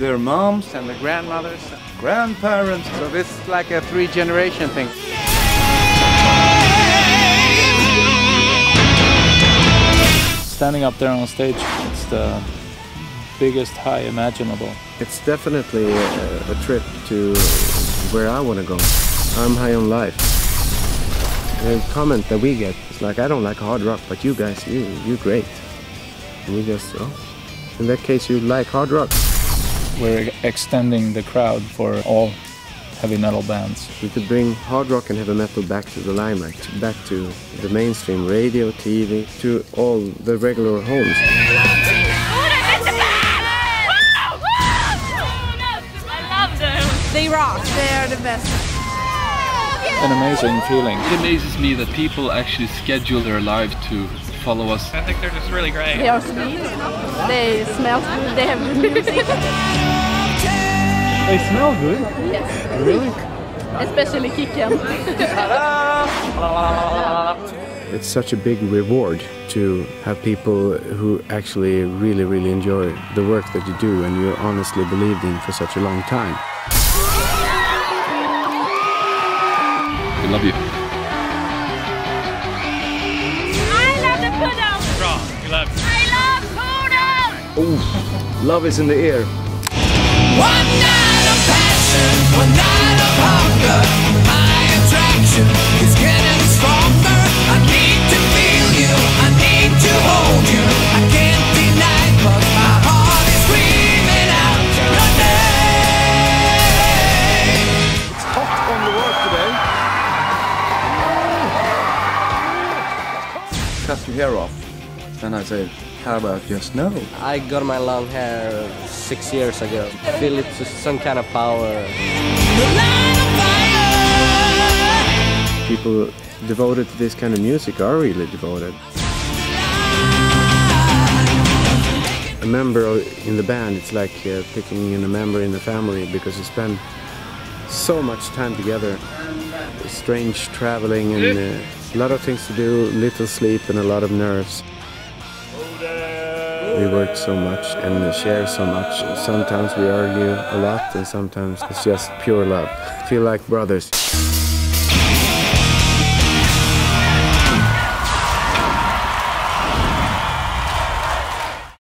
their moms and their grandmothers, and grandparents. So this is like a three generation thing. Standing up there on stage, it's the biggest high imaginable. It's definitely a, a trip to where I want to go. I'm high on life. The comment that we get is like, I don't like hard rock, but you guys, you, you're great. And we just, oh, in that case, you like hard rock. We're extending the crowd for all heavy metal bands. We could bring hard rock and heavy metal back to the limelight, back to the mainstream radio, TV, to all the regular homes. They rock. They are the best. An amazing feeling. It amazes me that people actually schedule their lives to follow us. I think they're just really great. They are sweet. They smell good. They have good music. They smell good. Yes. Really? Especially Kicken. It's such a big reward to have people who actually really, really enjoy the work that you do and you honestly believed in for such a long time. We love you. I love the poodle. Strong. We love. I love poodles. Love is in the air. One night of passion, one night of Cut your hair off. And I said, how about just no? I got my long hair six years ago. I feel it's some kind of power. The line of fire. People devoted to this kind of music are really devoted. A member in the band, it's like uh, picking in a member in the family because you spend so much time together. Strange traveling and uh, a lot of things to do, little sleep and a lot of nerves. We work so much and share so much. Sometimes we argue a lot and sometimes it's just pure love. Feel like brothers.